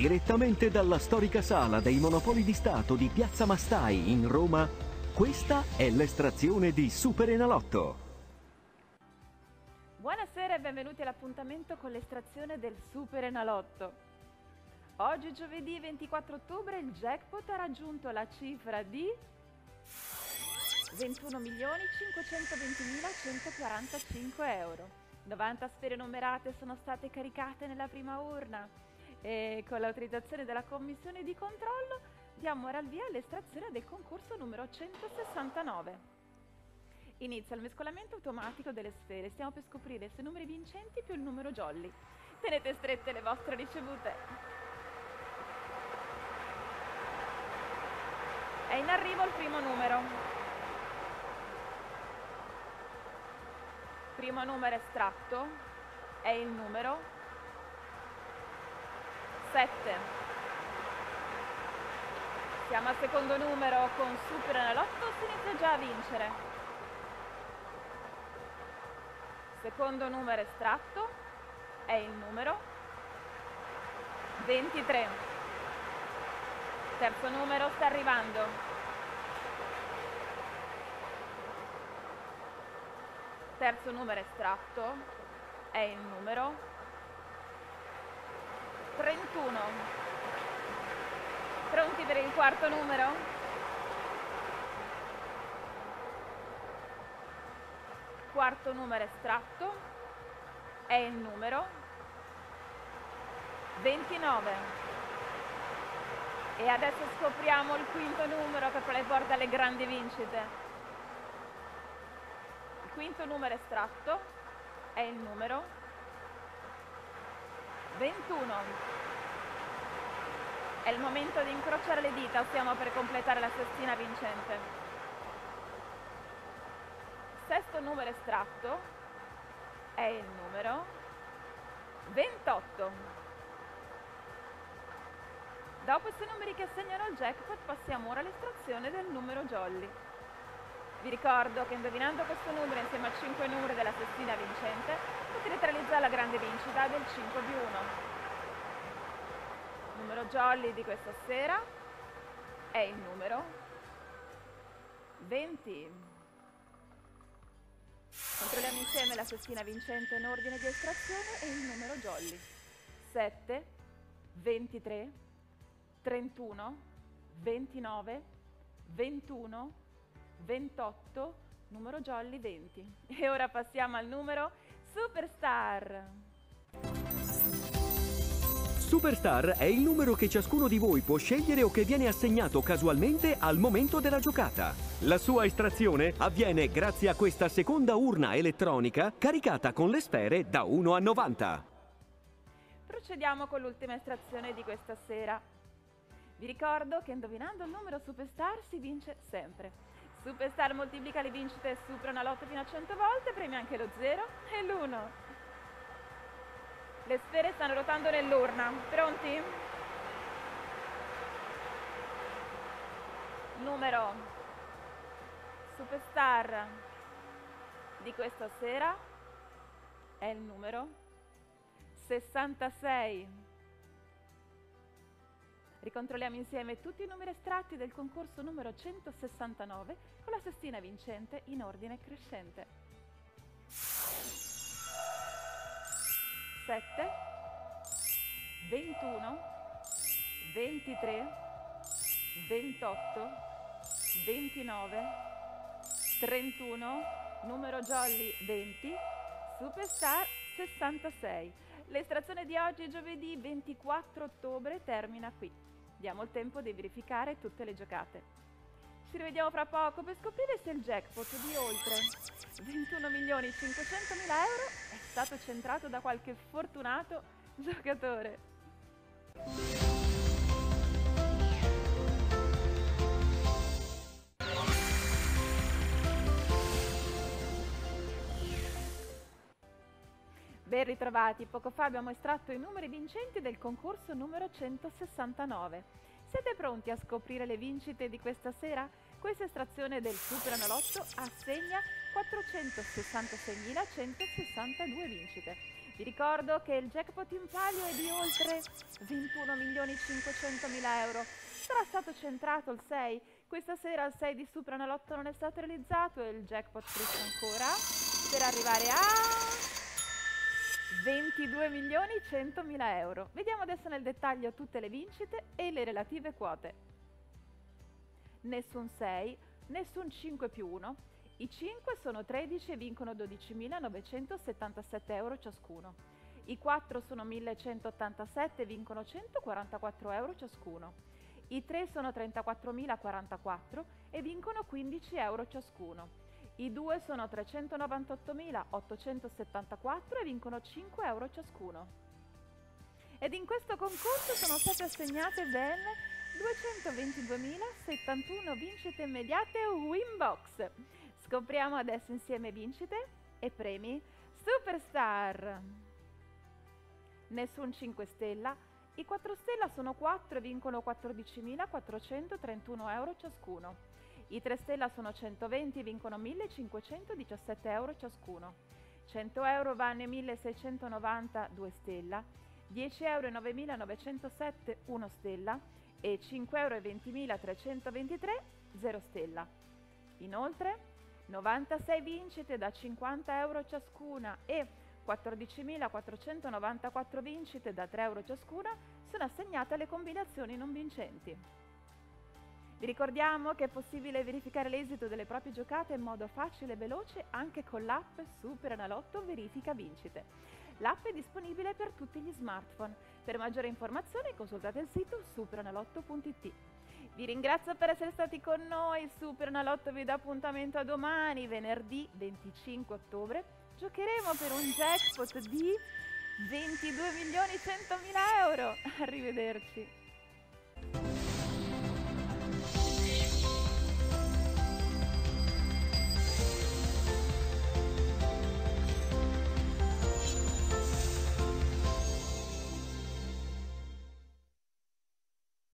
Direttamente dalla storica sala dei Monopoli di Stato di Piazza Mastai in Roma, questa è l'estrazione di Super Enalotto. Buonasera e benvenuti all'appuntamento con l'estrazione del Super Enalotto. Oggi giovedì 24 ottobre il jackpot ha raggiunto la cifra di 21.520.145 euro. 90 sfere numerate sono state caricate nella prima urna e con l'autorizzazione della commissione di controllo diamo ora il via all'estrazione del concorso numero 169. Inizia il mescolamento automatico delle sfere, stiamo per scoprire se numeri vincenti più il numero jolly. Tenete strette le vostre ricevute. È in arrivo il primo numero. Primo numero estratto è il numero 7. Siamo al secondo numero con Super Enalotto, si inizia già a vincere. Secondo numero estratto è il numero 23. Terzo numero sta arrivando. Terzo numero estratto è il numero 31. Pronti per il quarto numero? Quarto numero estratto è il numero 29. E adesso scopriamo il quinto numero che poi porta alle grandi vincite. Il quinto numero estratto è il numero 21. È il momento di incrociare le dita, stiamo per completare la sestina vincente. Sesto numero estratto è il numero 28. Dopo questi numeri che segnano il jackpot passiamo ora all'estrazione del numero jolly. Vi ricordo che indovinando questo numero insieme a 5 numeri della sestina vincente potrete realizzare la grande vincita del 5 più 1. Il numero jolly di questa sera è il numero 20. Controlliamo insieme la sestina vincente in ordine di estrazione e il numero jolly. 7, 23, 31, 29, 21, 28, numero jolly 20. E ora passiamo al numero Superstar. Superstar è il numero che ciascuno di voi può scegliere o che viene assegnato casualmente al momento della giocata. La sua estrazione avviene grazie a questa seconda urna elettronica caricata con le sfere da 1 a 90. Procediamo con l'ultima estrazione di questa sera. Vi ricordo che indovinando il numero Superstar si vince sempre. Superstar moltiplica le vincite e supera una lotta fino a 100 volte, premia anche lo 0 e l'1. Le sfere stanno rotando nell'urna. Pronti? Numero Superstar di questa sera è il numero 66. Ricontrolliamo insieme tutti i numeri estratti del concorso numero 169 con la sestina vincente in ordine crescente. 7, 21, 23, 28, 29, 31, numero jolly 20, superstar 66. L'estrazione di oggi, giovedì 24 ottobre, termina qui. Diamo il tempo di verificare tutte le giocate. Ci rivediamo fra poco per scoprire se il jackpot di oltre 21 milioni 500 mila euro è stato centrato da qualche fortunato giocatore. Ben ritrovati, poco fa abbiamo estratto i numeri vincenti del concorso numero 169. Siete pronti a scoprire le vincite di questa sera? Questa estrazione del Super Analotto assegna 466.162 vincite. Vi ricordo che il jackpot in palio è di oltre 21 milioni 500 mila euro. Sarà stato centrato il 6. Questa sera il 6 di Supranalotto non è stato realizzato e il jackpot cresce ancora per arrivare a 22 milioni 100 mila euro. Vediamo adesso nel dettaglio tutte le vincite e le relative quote. Nessun 6, nessun 5 più 1, i 5 sono 13 e vincono 12.977 euro ciascuno. I 4 sono 1.187 e vincono 144 euro ciascuno. I 3 sono 34.044 e vincono 15 euro ciascuno. I 2 sono 398.874 e vincono 5 euro ciascuno. Ed in questo concorso sono state assegnate ben 222.071 vincite immediate Winbox. Scopriamo adesso insieme vincite e premi Superstar. Nessun 5 stella. I 4 stella sono 4 e vincono 14.431 euro ciascuno. I 3 stella sono 120 e vincono 1.517 euro ciascuno. 100 euro vanno e 1.690 2 stella. 10 euro e 9.907 1 stella e 5 euro e 20.323 0 stella. Inoltre 96 vincite da 50 euro ciascuna e 14.494 vincite da 3 euro ciascuna sono assegnate alle combinazioni non vincenti. Vi ricordiamo che è possibile verificare l'esito delle proprie giocate in modo facile e veloce anche con l'app Super Analotto Verifica Vincite. L'app è disponibile per tutti gli smartphone. Per maggiori informazioni consultate il sito superanalotto.it. Vi ringrazio per essere stati con noi. Super Nalotto vi dà appuntamento a domani, venerdì 25 ottobre. Giocheremo per un jackpot di 22 milioni 100 mila euro. Arrivederci.